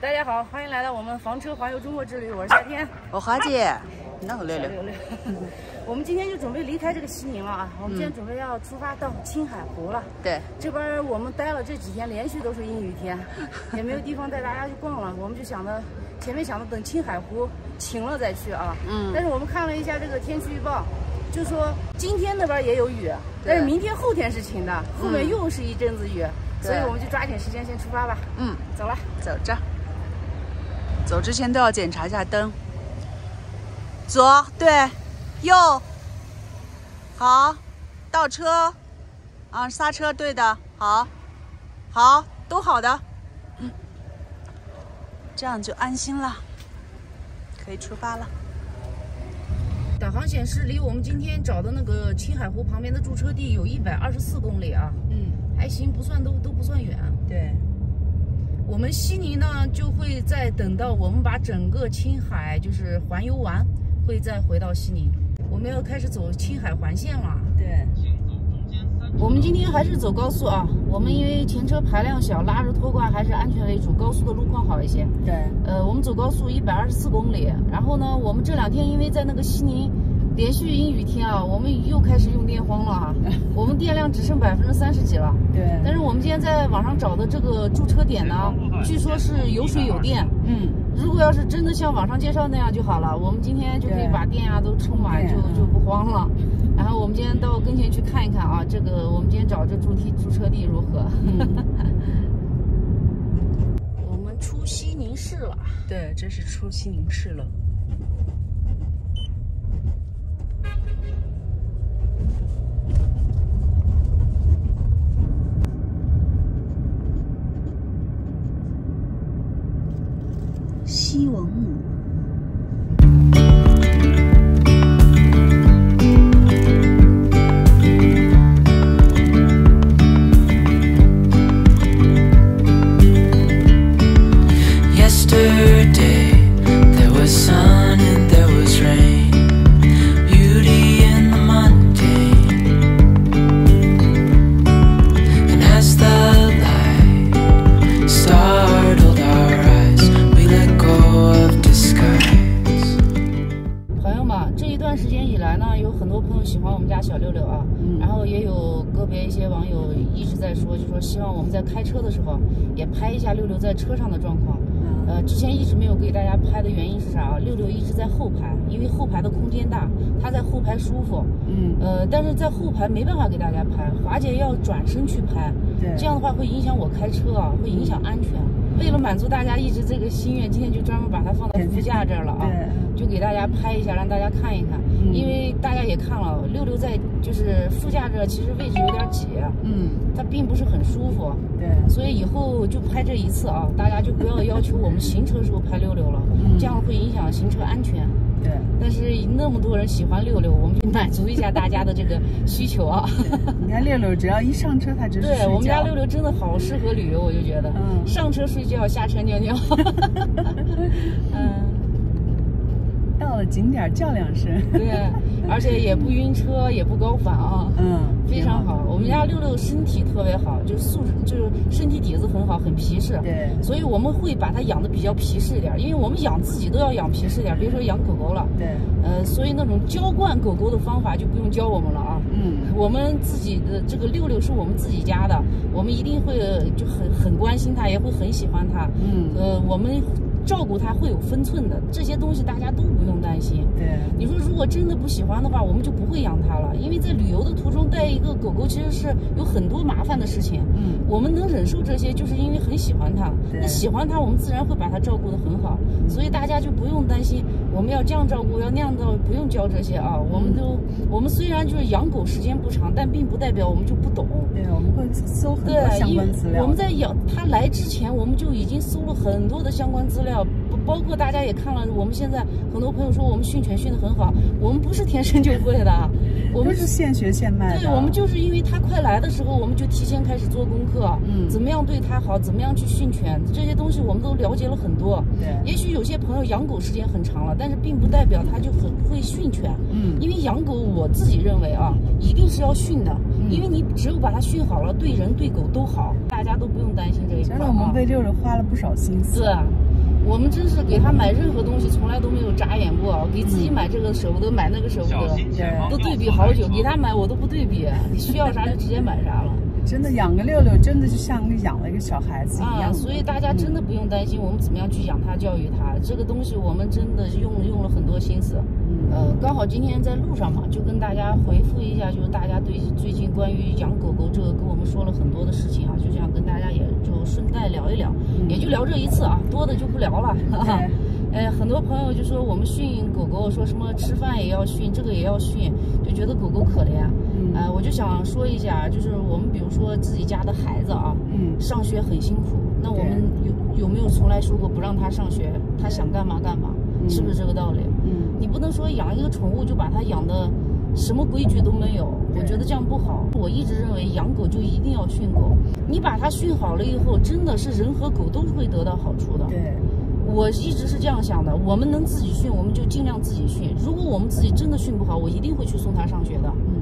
家好，欢迎来到我们房车环游中国之旅，我是夏天，我华姐，那个六六。六六。我们今天就准备离开这个西宁了啊，我们今天准备要出发到青海湖了。对，这边我们待了这几天，连续都是阴雨天，也没有地方带大家去逛了，我们就想着前面想着等青海湖晴了再去啊。嗯。但是我们看了一下这个天气预报，就说今天那边也有雨，但是明天后天是晴的，后面又是一阵子雨，所以我们就抓紧时间先出发吧。嗯，走了，走着。走之前都要检查一下灯。左对，右。好，倒车。啊，刹车对的，好，好，都好的，嗯，这样就安心了，可以出发了。导航显示离我们今天找的那个青海湖旁边的驻车地有一百二十四公里啊，嗯，还行，不算都都不算远，对。我们西宁呢，就会在等到我们把整个青海就是环游完，会再回到西宁。我们要开始走青海环线了。对。我们今天还是走高速啊。我们因为前车排量小，拉着拖挂还是安全为主，高速的路况好一些。对。呃，我们走高速一百二十四公里。然后呢，我们这两天因为在那个西宁。连续阴雨天啊，我们又开始用电荒了啊！我们电量只剩百分之三十几了。对。但是我们今天在网上找的这个驻车点呢，据说是有水有电。嗯。如果要是真的像网上介绍那样就好了，我们今天就可以把电啊都充满，就就不慌了。然后我们今天到跟前去看一看啊，这个我们今天找这驻地驻车地如何？我们出西宁市了。对，这是出西宁市了。西王母。希望我们在开车的时候也拍一下六六在车上的状况。呃，之前一直没有给大家拍的原因是啥啊？六六一直在后排，因为后排的空间大，他在后排舒服。嗯。呃，但是在后排没办法给大家拍，华姐要转身去拍。对。这样的话会影响我开车啊，会影响安全。为了满足大家一直这个心愿，今天就专门把它放在副驾这儿了啊。就给大家拍一下，让大家看一看。因为大家也看了，六六在就是副驾这其实位置有点挤，嗯，它并不是很舒服，对，所以以后就拍这一次啊，大家就不要要求我们行车时候拍六六了，嗯，这样会影响行车安全，对。但是那么多人喜欢六六，我们就满足一下大家的这个需求啊。你看六六只要一上车，它就是对我们家六六真的好适合旅游，我就觉得，嗯，上车睡觉，下车尿尿，嗯。景点叫两声，对，而且也不晕车，也不高反啊，嗯，非常好。我们家六六身体特别好，就是素质，就是身体底子很好，很皮实，对，所以我们会把它养的比较皮实一点，因为我们养自己都要养皮实点，别说养狗狗了，对，呃，所以那种浇灌狗狗的方法就不用教我们了啊，嗯，我们自己的这个六六是我们自己家的，我们一定会就很很关心它，也会很喜欢它，嗯，呃，我们。照顾它会有分寸的，这些东西大家都不用担心。对，你说如果真的不喜欢的话，我们就不会养它了。因为在旅游的途中带一个狗狗，其实是有很多麻烦的事情。嗯，我们能忍受这些，就是因为很喜欢它。那喜欢它，我们自然会把它照顾得很好。所以大家就不用担心，我们要这样照顾，要那样的，不用教这些啊。我们都，我们虽然就是养狗时间不长，但并不代表我们就不懂。对，我们会搜很多相关资料。我们在养它来之前，我们就已经搜了很多的相关资料。包括大家也看了，我们现在很多朋友说我们训犬训得很好，我们不是天生就会的，我们是现学现卖。对，我们就是因为他快来的时候，我们就提前开始做功课，嗯，怎么样对他好，怎么样去训犬，这些东西我们都了解了很多。对，也许有些朋友养狗时间很长了，但是并不代表他就很会训犬。嗯，因为养狗，我自己认为啊，一定是要训的，因为你只有把它训好了，对人对狗都好，大家都不用担心这一块。真的，我们为六六花了不少心思。是。我们真是给他买任何东西，从来都没有眨眼过。给自己买这个舍不得，买那个舍不得，都对比好久。给他买我都不对比，你需要啥就直接买啥了。真的养个六六，真的就像养了一个小孩子一样。所以大家真的不用担心我们怎么样去养他、教育他。这个东西我们真的用用了很多心思。呃，刚好今天在路上嘛，就跟大家回复一下，就是大家对最近关于养狗狗这个跟我们说了很多的事情啊，就想跟大家也就顺带聊一聊，也就聊这一次啊，多的就不聊了。哎，很多朋友就说我们训狗狗，说什么吃饭也要训，这个也要训，就觉得狗狗可怜。呃，我就想说一下，就是我们比如说自己家的孩子啊，嗯，上学很辛苦，那我们有有没有从来说过不让他上学？他想干嘛干嘛，是不是这个道理？嗯，你不能说养一个宠物就把它养的什么规矩都没有，我觉得这样不好。我一直认为养狗就一定要训狗，你把它训好了以后，真的是人和狗都会得到好处的。对，我一直是这样想的。我们能自己训，我们就尽量自己训。如果我们自己真的训不好，我一定会去送它上学的。嗯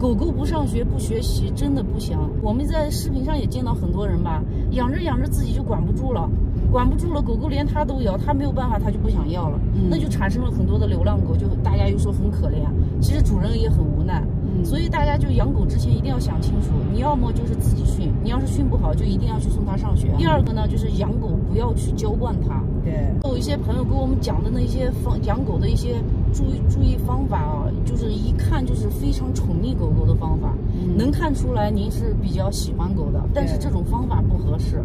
狗狗不上学不学习真的不行。我们在视频上也见到很多人吧，养着养着自己就管不住了，管不住了，狗狗连它都咬，它没有办法，它就不想要了，那就产生了很多的流浪狗，就大家又说很可怜，其实主人也很无奈。所以大家就养狗之前一定要想清楚，你要么就是自己训，你要是训不好，就一定要去送它上学。第二个呢，就是养狗不要去娇惯它。对，有一些朋友给我们讲的那些方养狗的一些注意注意方法啊，就是一看就是非常宠溺狗狗的方法，能看出来您是比较喜欢狗的，但是这种方法不合适。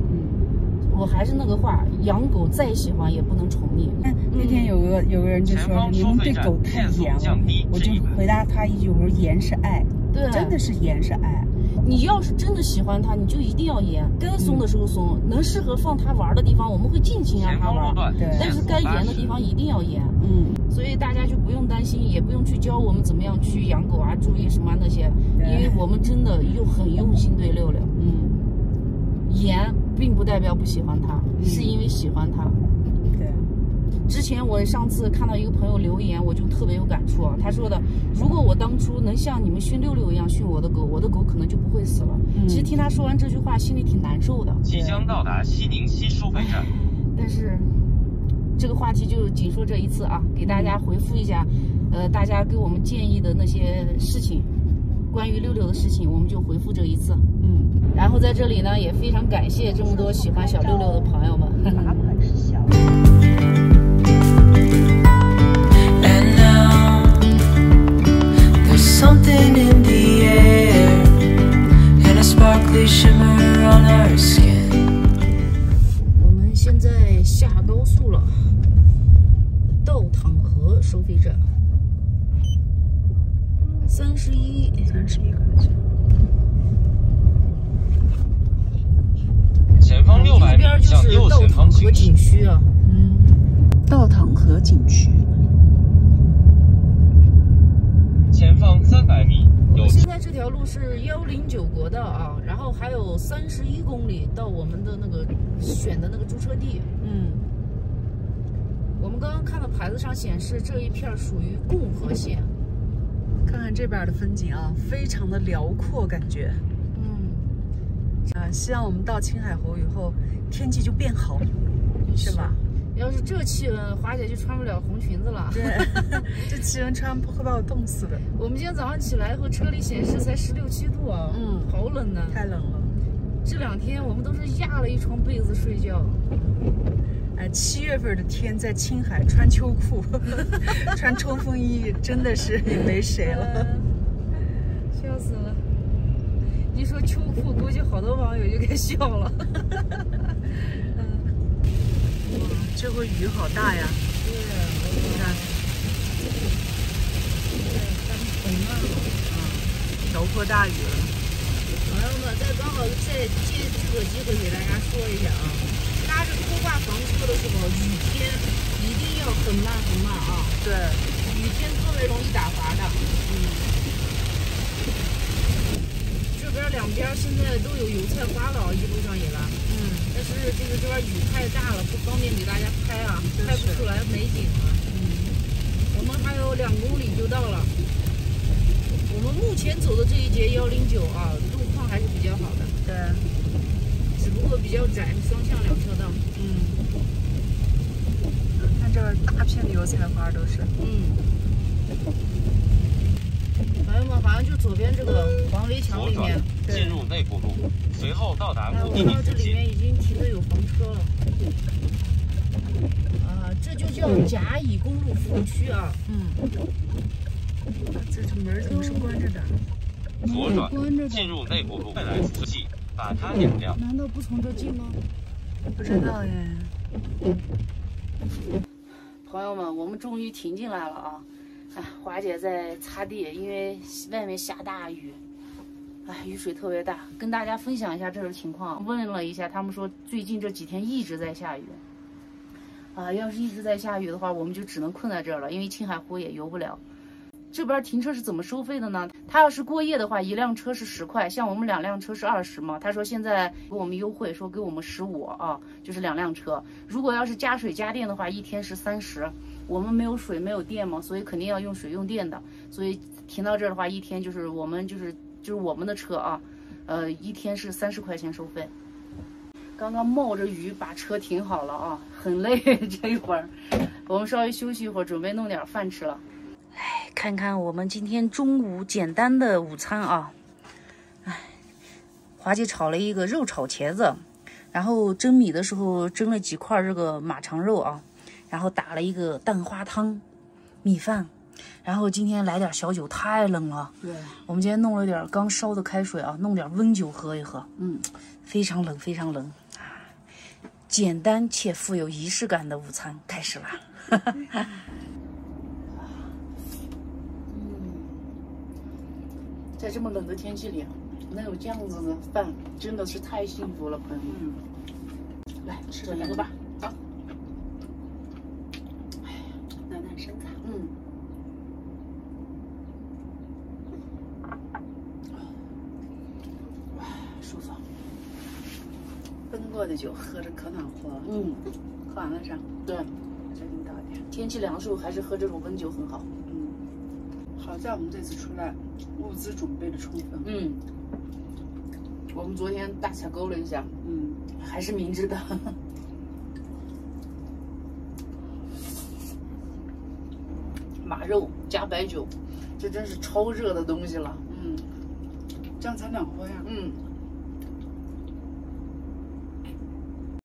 我还是那个话，养狗再喜欢也不能宠溺。那天有个有个人就说你们对狗太严了，我就回答他一句，我说严是爱，对，真的是严是爱。你要是真的喜欢它，你就一定要严，该松的时候松，能适合放它玩的地方，我们会尽情让它玩。对，但是该严的地方一定要严。嗯，所以大家就不用担心，也不用去教我们怎么样去养狗啊，注意什么那些，因为我们真的又很用心对六六。嗯，严。并不代表不喜欢它，是因为喜欢它。对。之前我上次看到一个朋友留言，我就特别有感触啊。他说的：“如果我当初能像你们训六六一样训我的狗，我的狗可能就不会死了。”其实听他说完这句话，心里挺难受的。即将到达西宁西收费站。但是，这个话题就仅说这一次啊，给大家回复一下，呃，大家给我们建议的那些事情，关于六六的事情，我们就回复这一次。嗯。然后在这里呢，也非常感谢这么多喜欢小六六的朋友们。我们现在下高速了，到淌河收费站，三十一，三十一块钱。这边就是稻塘河景区啊，嗯，道塘河景区。前方三百米。我现在这条路是幺零九国道啊，然后还有三十一公里到我们的那个选的那个驻车地。嗯。我们刚刚看到牌子上显示这一片属于共和县。看看这边的风景啊，非常的辽阔，感觉。嗯啊，希望我们到青海湖以后天气就变好，是吧？要是这气温，华姐就穿不了红裙子了。对，这气温穿会把我冻死的。我们今天早上起来以后，车里显示才十六七度啊，嗯，好冷呢，太冷了。这两天我们都是压了一床被子睡觉。哎，七月份的天在青海穿秋裤、穿冲锋衣，真的是没谁了，笑死了。一说秋裤，估计好多网友就该笑了。嗯，哇，这会雨好大呀！对，你看，对，翻红了。啊，瓢泼大雨了。朋友们，再刚好再借这个机会给大家说一下啊，拉着拖挂房车的时候，雨天一定要很慢很慢啊。对，雨天特别容易打滑的。嗯。这边两边现在都有油菜花了，一路上也来。嗯，但是这个这边雨太大了，不方便给大家拍啊，拍不出来美景啊。嗯，我们还有两公里就到了。我们目前走的这一节幺零九啊，路况还是比较好的。对，只不过比较窄，双向两车道。嗯。看这儿大片的油菜花都是。嗯。朋友们，好像就左边这个黄围墙里面，进入内部路，随后到达目的地。这里面已经停的有房车了。啊，这就叫甲乙公路服务区啊。嗯。这这门怎么是关着的？左转，进入内部路，再来仔细把它点亮。难道不从这进吗？不知道耶。朋友们，我们终于停进来了啊！哎，华姐在擦地，因为外面下大雨，哎，雨水特别大。跟大家分享一下这种情况。问了一下，他们说最近这几天一直在下雨。啊，要是一直在下雨的话，我们就只能困在这儿了，因为青海湖也游不了。这边停车是怎么收费的呢？他要是过夜的话，一辆车是十块，像我们两辆车是二十嘛。他说现在给我们优惠，说给我们十五啊，就是两辆车。如果要是加水加电的话，一天是三十。我们没有水没有电嘛，所以肯定要用水用电的。所以停到这儿的话，一天就是我们就是就是我们的车啊，呃，一天是三十块钱收费。刚刚冒着雨把车停好了啊，很累 这一会儿，我们稍微休息一会儿，准备弄点饭吃了。看看我们今天中午简单的午餐啊，哎，华姐炒了一个肉炒茄子，然后蒸米的时候蒸了几块这个马肠肉啊，然后打了一个蛋花汤，米饭，然后今天来点小酒，太冷了。对，我们今天弄了点刚烧的开水啊，弄点温酒喝一喝。嗯，非常冷，非常冷啊，简单且富有仪式感的午餐开始啦。在这么冷的天气里，能有这样子的饭，真的是太幸福了，朋友们。来吃一个吧，好。哎呀，暖暖身材，嗯。哇，舒服。奔过的酒喝着可暖和了。嗯，喝完了是吧？对。再给你倒一点。天气凉的时候，还是喝这种温酒很好。嗯。好在我们这次出来。物资准备的充分。嗯，我们昨天大采购了一下，嗯，还是明智的。马肉加白酒，这真是超热的东西了。嗯，这样才暖和呀。嗯。